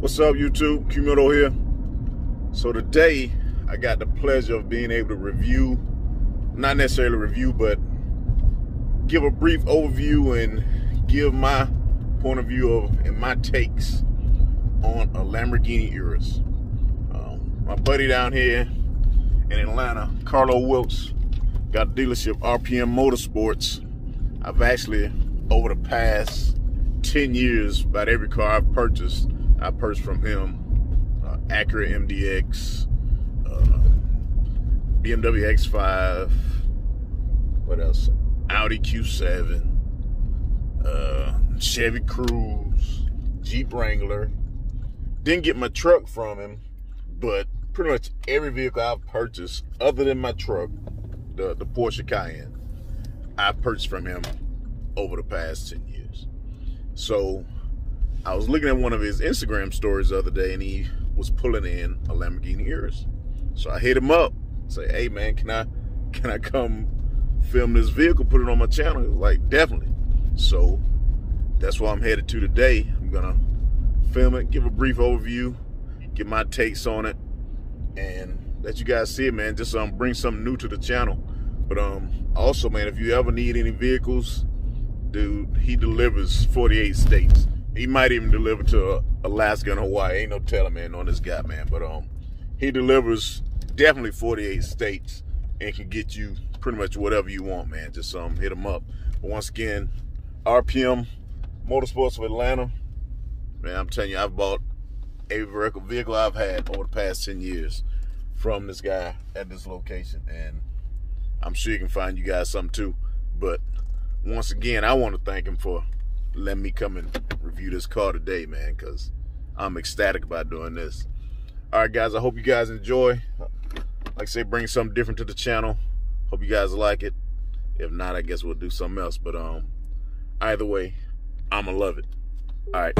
What's up, YouTube? QueMoto here. So today, I got the pleasure of being able to review, not necessarily review, but give a brief overview and give my point of view of and my takes on a Lamborghini Urus. Um, my buddy down here in Atlanta, Carlo Wilkes, got a dealership, RPM Motorsports. I've actually, over the past 10 years, about every car I've purchased, I purchased from him. Uh, Acura MDX, uh, BMW X5, what else? Audi Q7, uh, Chevy Cruze, Jeep Wrangler. Didn't get my truck from him, but pretty much every vehicle I've purchased, other than my truck, the, the Porsche Cayenne, I've purchased from him over the past 10 years. So I was looking at one of his Instagram stories the other day and he was pulling in a Lamborghini Urus. So I hit him up, say, hey man, can I can I come film this vehicle, put it on my channel? Like, definitely. So that's where I'm headed to today. I'm gonna film it, give a brief overview, get my takes on it, and let you guys see it, man. Just um bring something new to the channel. But um also, man, if you ever need any vehicles, dude, he delivers 48 states. He might even deliver to uh, Alaska and Hawaii. Ain't no telling, man, on this guy, man. But um, he delivers definitely 48 states and can get you pretty much whatever you want, man. Just um, hit him up. But once again, RPM Motorsports of Atlanta. Man, I'm telling you, I've bought every vehicle I've had over the past 10 years from this guy at this location. And I'm sure you can find you guys something too. But once again, I want to thank him for let me come and review this car today, man, because I'm ecstatic about doing this. All right, guys, I hope you guys enjoy. Like I say, bring something different to the channel. Hope you guys like it. If not, I guess we'll do something else. But um, either way, I'ma love it. All right.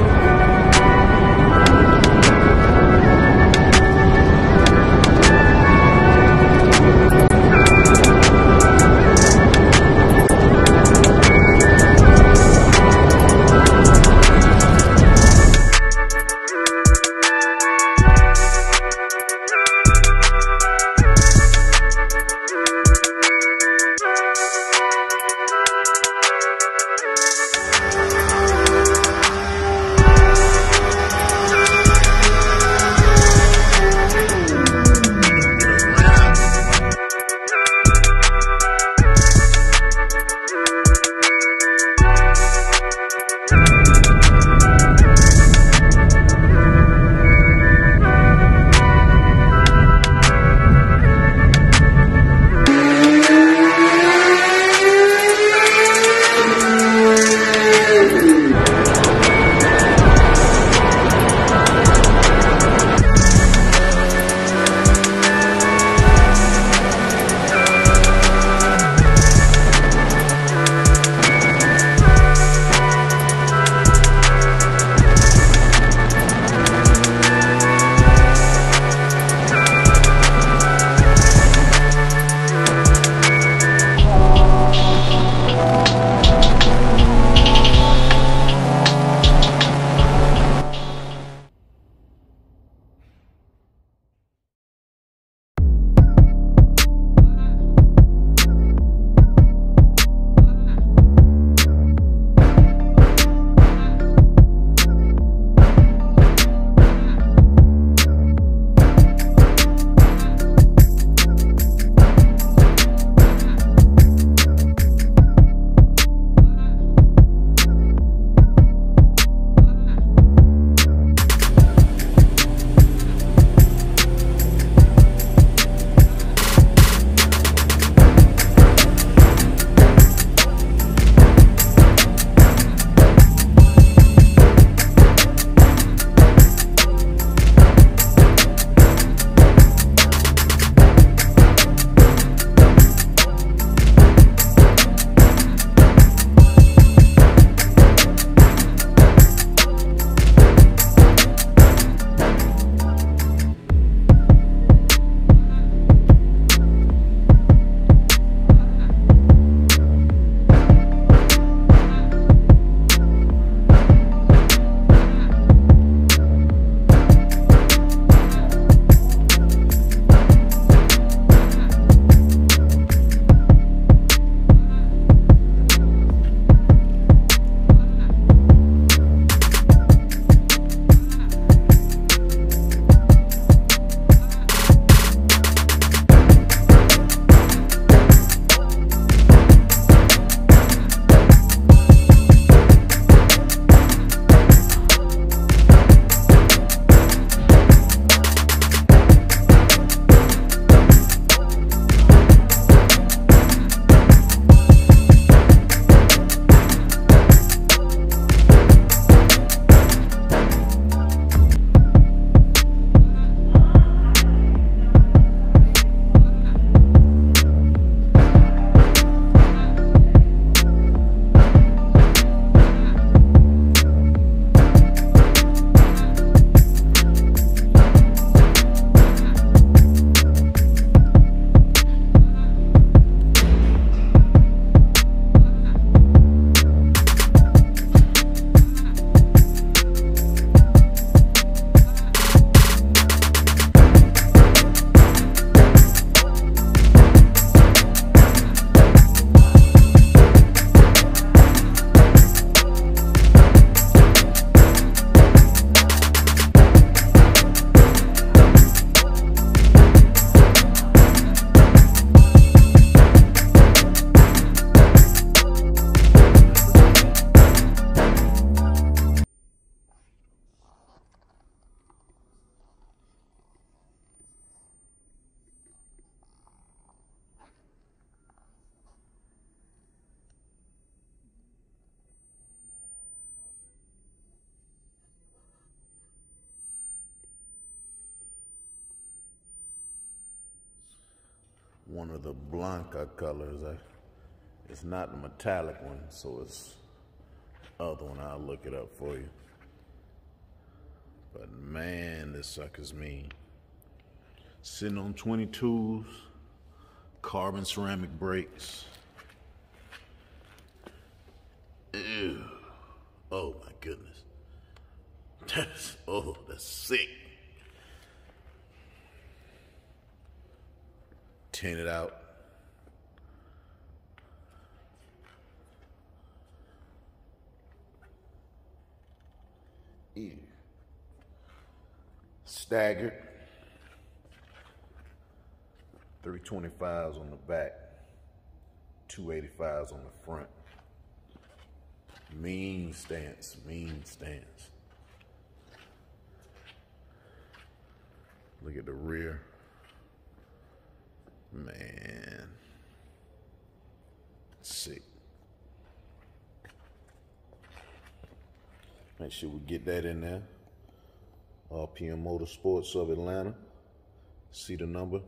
The Blanca colors. I, it's not the metallic one, so it's other one. I'll look it up for you. But man, this sucker's mean. Sitting on 22s, carbon ceramic brakes. Ew. Oh my goodness. That's, oh, that's sick. Tinted out. Ew. Staggered. 325s on the back, 285s on the front. Mean stance, mean stance. Look at the rear. Man. Let's see. Make sure we get that in there. RPM Motorsports of Atlanta. See the number.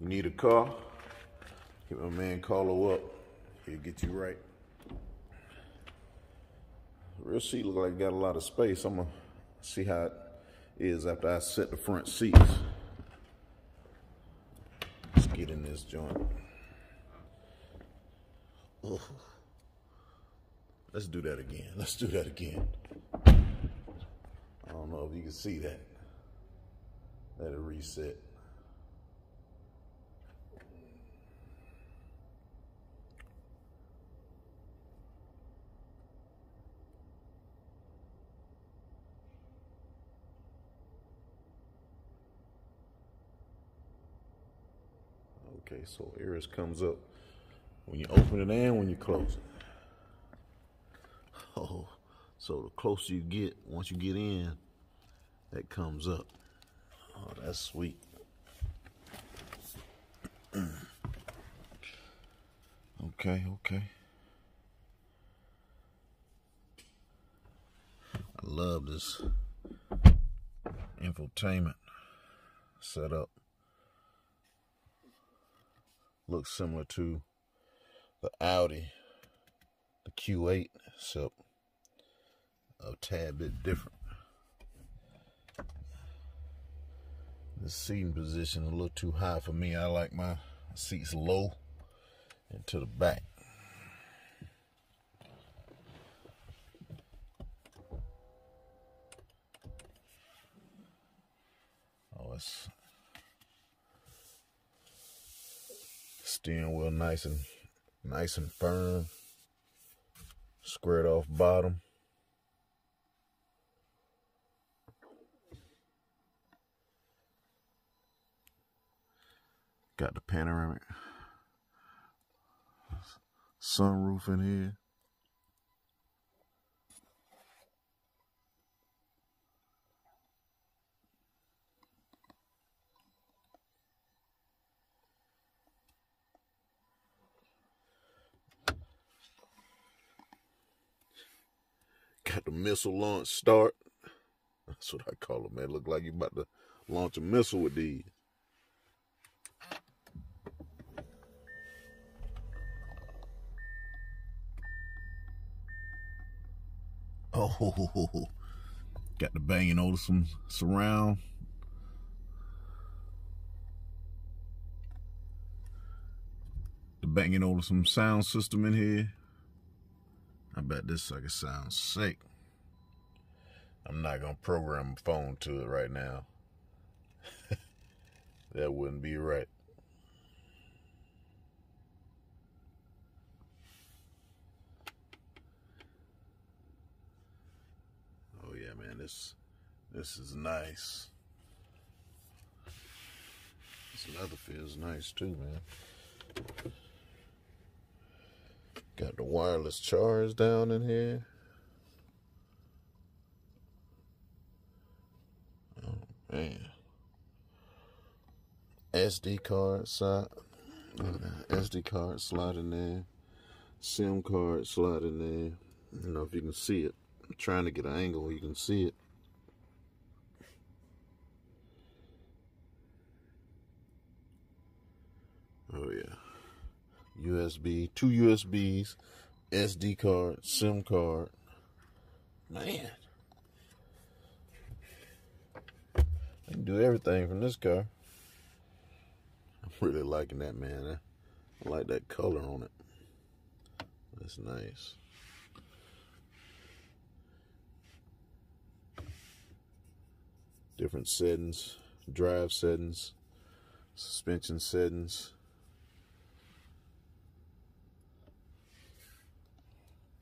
You need a car? Hit my man Carlo up. He'll get you right. Real seat look like it got a lot of space. I'm gonna see how it is after I set the front seats. Let's in this joint. Ugh. Let's do that again. Let's do that again. I don't know if you can see that. Let it reset. Okay, so Iris comes up when you open it and when you close it. Oh, so the closer you get, once you get in, that comes up. Oh, that's sweet. okay, okay. I love this infotainment setup looks similar to the Audi, the Q8, except a tad bit different. The seating position a little too high for me. I like my seats low and to the back. Oh, it's Steering wheel nice and nice and firm. Squared off bottom. Got the panoramic sunroof in here. Got the missile launch start. That's what I call it, man. Look like you about to launch a missile with these. Oh, got the Bang & Olufsen surround. The Bang & Olufsen sound system in here. I bet this sucker sounds sick. I'm not gonna program a phone to it right now. that wouldn't be right. Oh yeah, man, this this is nice. This leather feels nice too, man. Got the wireless charge down in here. Oh man. SD card slide. SD card slide in there. SIM card slide in there. I don't know if you can see it. I'm trying to get an angle you can see it. Oh USB, two USBs, SD card, SIM card. Man. I can do everything from this car. I'm really liking that, man. I like that color on it. That's nice. Different settings, drive settings, suspension settings.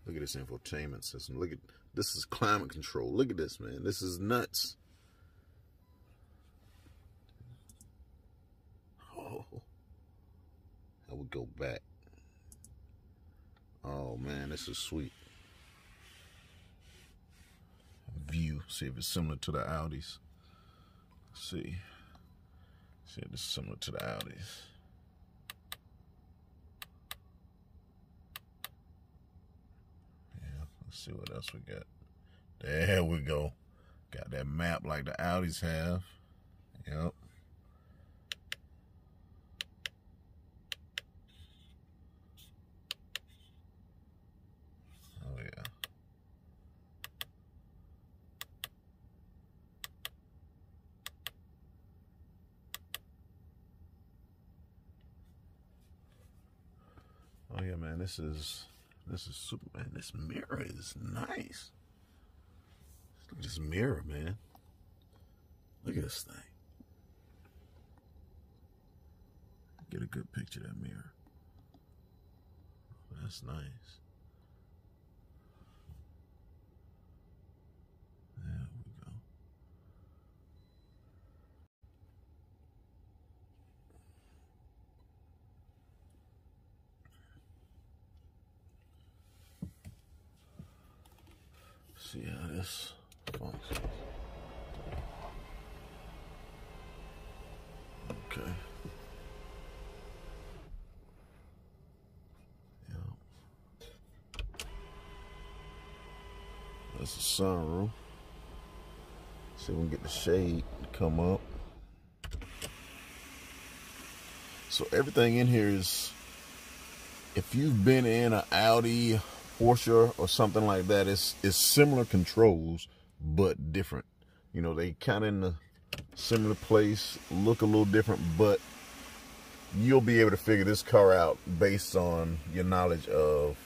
Look at this infotainment system. Look at this is climate control. Look at this, man. This is nuts. Oh, I would go back. Oh man, this is sweet. View. See if it's similar to the Audis. Let's see. See if it's similar to the Audis. Let's see what else we got. There we go. Got that map like the Audis have. Yep. Oh yeah. Oh yeah, man, this is this is super, man. This mirror is nice. Look at this mirror, man. Look at this thing. Get a good picture of that mirror. That's nice. See how this functions. Okay. Yeah. That's the sunroom. See if we can get the shade to come up. So everything in here is, if you've been in an Audi Porsche or something like that, it's, it's similar controls, but different. You know, they kind of in a similar place, look a little different, but you'll be able to figure this car out based on your knowledge of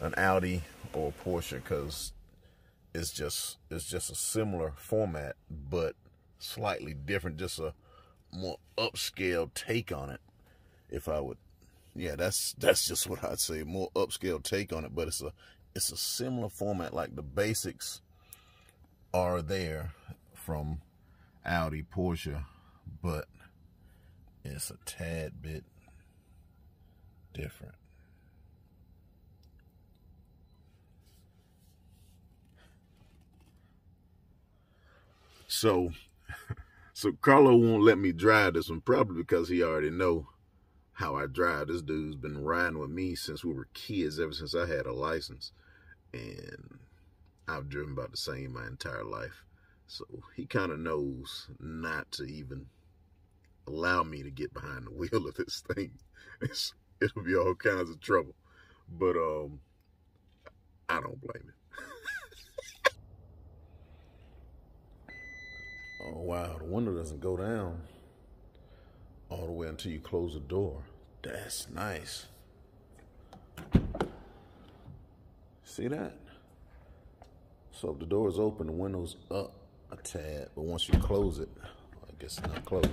an Audi or Porsche because it's just it's just a similar format but slightly different just a more upscale take on it if I would yeah, that's that's just what I'd say. More upscale take on it, but it's a it's a similar format. Like the basics are there from Audi, Porsche, but it's a tad bit different. So, so Carlo won't let me drive this one, probably because he already know how I drive. This dude's been riding with me since we were kids, ever since I had a license. And I've driven about the same my entire life. So he kind of knows not to even allow me to get behind the wheel of this thing. It's, it'll be all kinds of trouble. But um, I don't blame him. oh, wow. The window doesn't go down all the way until you close the door. That's nice. See that? So if the door is open, the window's up a tad, but once you close it, I guess it's not closed.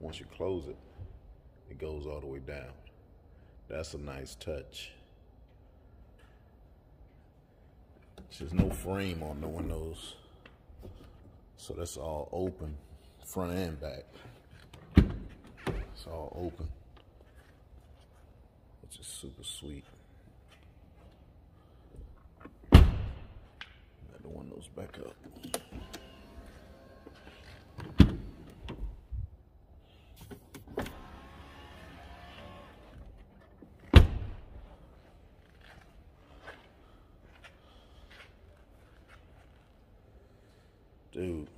Once you close it, it goes all the way down. That's a nice touch. There's no frame on the windows. So that's all open, front and back. It's all open, which is super sweet. Let the windows back up. Dude.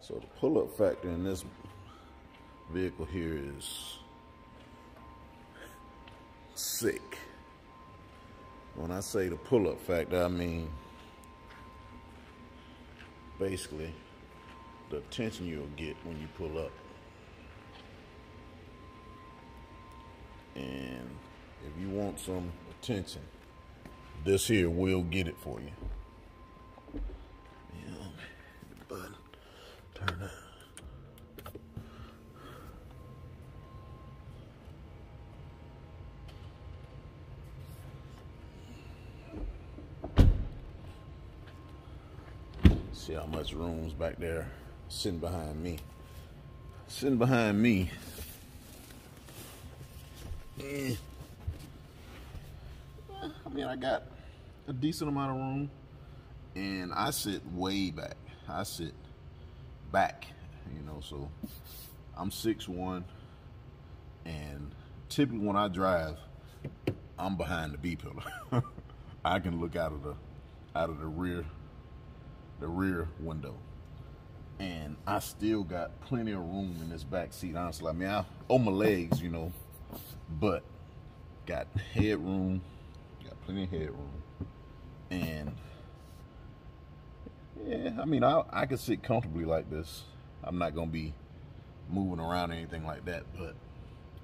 So the pull-up factor in this vehicle here is sick. When I say the pull-up factor, I mean basically the attention you'll get when you pull up. And if you want some attention, this here will get it for you. How much room's back there sitting behind me. Sitting behind me. Eh. I mean, I got a decent amount of room, and I sit way back. I sit back, you know, so I'm six one, and typically when I drive, I'm behind the B pillar. I can look out of the out of the rear the rear window. And I still got plenty of room in this back seat, honestly. I mean, I own my legs, you know, but got headroom, got plenty of headroom. And yeah, I mean, I, I can sit comfortably like this. I'm not going to be moving around or anything like that, but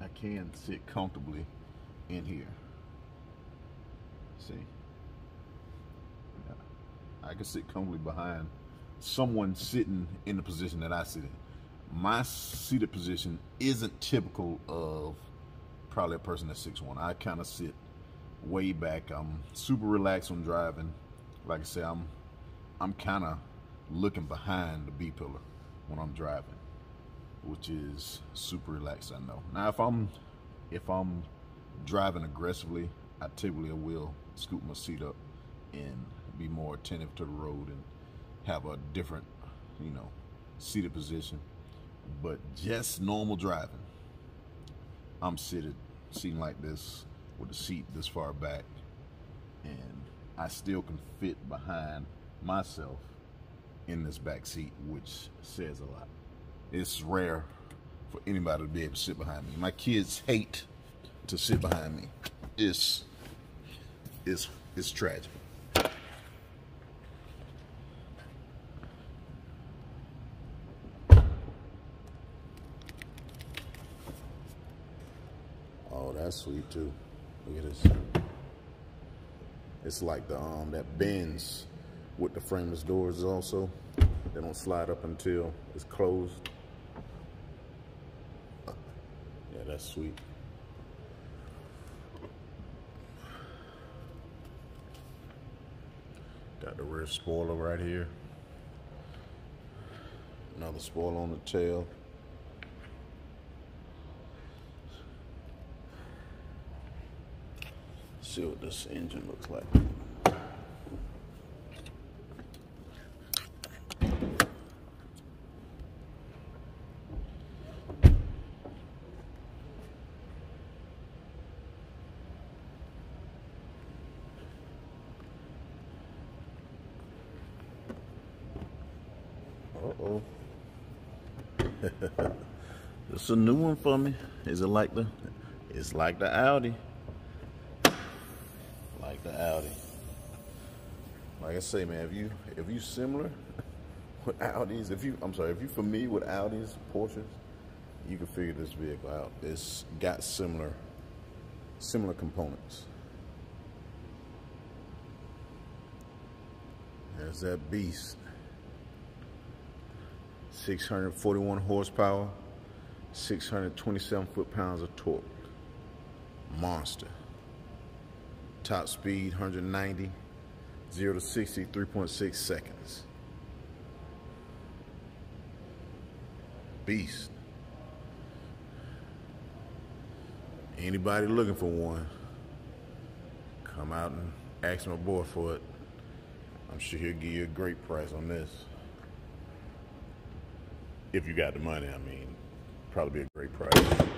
I can sit comfortably in here. See? I can sit comfortably behind someone sitting in the position that I sit in. My seated position isn't typical of probably a person that's 6'1". I kind of sit way back. I'm super relaxed when driving. Like I say, I'm I'm kind of looking behind the B pillar when I'm driving, which is super relaxed. I know. Now, if I'm if I'm driving aggressively, I typically will scoop my seat up and be more attentive to the road and have a different, you know, seated position. But just normal driving, I'm seated, sitting like this with the seat this far back, and I still can fit behind myself in this back seat, which says a lot. It's rare for anybody to be able to sit behind me. My kids hate to sit behind me. It's it's it's tragic. That's sweet too. Look at this. It's like the um that bends with the frameless doors also. They don't slide up until it's closed. Yeah, that's sweet. Got the rear spoiler right here. Another spoiler on the tail. See what this engine looks like. Uh-oh. this is a new one for me. Is it like the, it's like the Audi like the Audi. Like I say, man, if you if you similar with Audis, if you I'm sorry, if you familiar with Audis, Porsches, you can figure this vehicle out. It's got similar similar components. There's that beast. 641 horsepower, 627 foot-pounds of torque. Monster. Top speed 190, 0 to 60, 3.6 seconds. Beast. Anybody looking for one, come out and ask my boy for it. I'm sure he'll give you a great price on this. If you got the money, I mean, probably be a great price.